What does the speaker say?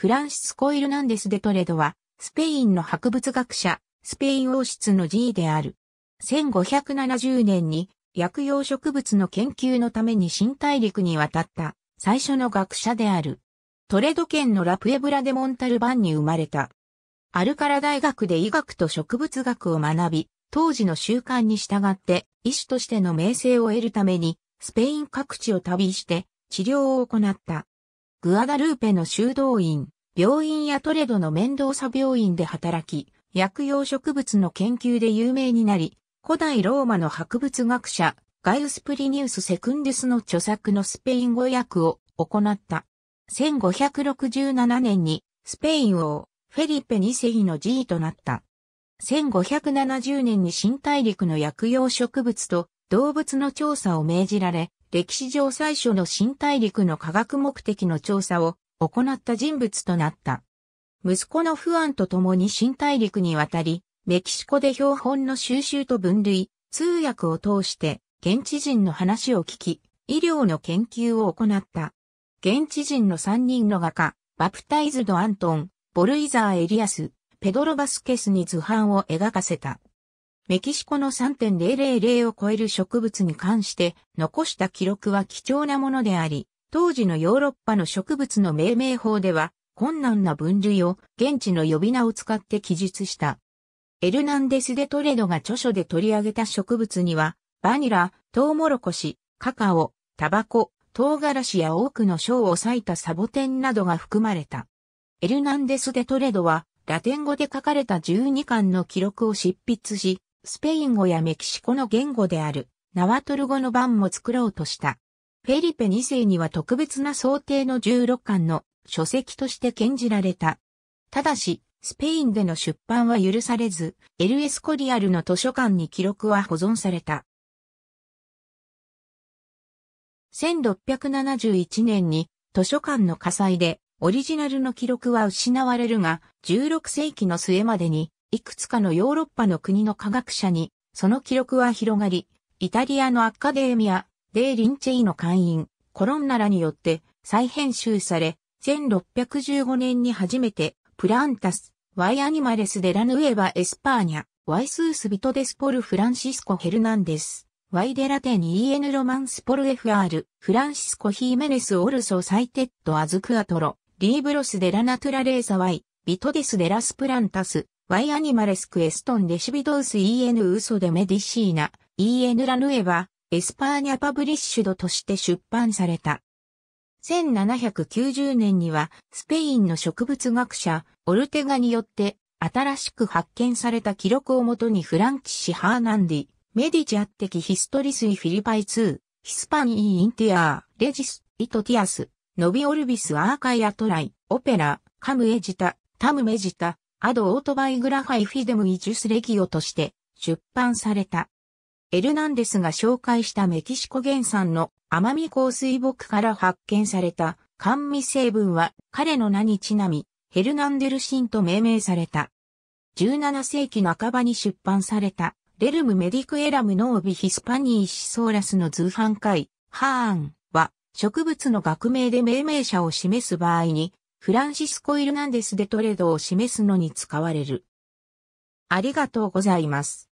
フランシスコ・イルナンデス・デトレドは、スペインの博物学者、スペイン王室の G である。1570年に薬用植物の研究のために新大陸に渡った最初の学者である。トレド県のラプエブラデモンタルバンに生まれた。アルカラ大学で医学と植物学を学び、当時の習慣に従って医師としての名声を得るためにスペイン各地を旅して治療を行った。グアダルーペの修道院、病院やトレドの面倒さ病院で働き、薬用植物の研究で有名になり、古代ローマの博物学者、ガイウス・プリニウス・セクンデスの著作のスペイン語訳を行った。1567年にスペイン王、フェリペ2世の G となった。1570年に新大陸の薬用植物と動物の調査を命じられ、歴史上最初の新大陸の科学目的の調査を行った人物となった。息子のフアンと共に新大陸に渡り、メキシコで標本の収集と分類、通訳を通して現地人の話を聞き、医療の研究を行った。現地人の3人の画家、バプタイズド・アントン、ボルイザー・エリアス、ペドロ・バスケスに図版を描かせた。メキシコの3.000を超える植物に関して残した記録は貴重なものであり、当時のヨーロッパの植物の命名法では困難な分類を現地の呼び名を使って記述した。エルナンデス・デ・トレドが著書で取り上げた植物には、バニラ、トウモロコシ、カカオ、タバコ、唐辛子や多くの章を割いたサボテンなどが含まれた。エルナンデス・デ・トレドは、ラテン語で書かれた12巻の記録を執筆し、スペイン語やメキシコの言語であるナワトル語の版も作ろうとした。フェリペ2世には特別な想定の16巻の書籍として献じられた。ただし、スペインでの出版は許されず、エルエスコリアルの図書館に記録は保存された。1671年に図書館の火災でオリジナルの記録は失われるが、16世紀の末までにいくつかのヨーロッパの国の科学者に、その記録は広がり、イタリアの Accademia dei Lincei の会員、コロンナラによって再編集され、1615年に初めて、 Plantas, y Animales de la Nueva España, y sus virtudes por Francisco Hernández, y de Latin en Romance por Fr. Francisco Xiーメネス・オルソ・サイテッド・アズクアトロ、リーブロス・デラ・ナトゥラレーザ・ワイ、ビトデス・デラス・プランタス、ワイアニマレスクエストンデシビドウス EN ウソデメディシーナ EN ラヌエバエスパーニャパブリッシュドとして出版された。1790年にはスペインの植物学者オルテガによって新しく発見された記録をもとに Francisci Hernandi、medici atque historici Philippi 2, hispan et indiar, Regis, et totius novi orbis archiatri, opera, cum edita, tum medita, ad autobiographi fidem et jusu regio として出版された。エルナンデスが紹介したメキシコ原産の甘み香水木から発見された甘味成分は彼の名にちなみヘルナンデルシンと命名された。17世紀半ばに出版されたレルム・メディク・エラム・ノービ・ヒスパニー・シソーラスの図版会ハーンは植物の学名で命名者を示す場合にフランシスコ・イルナンデス・で・トレードを示すのに使われる。ありがとうございます。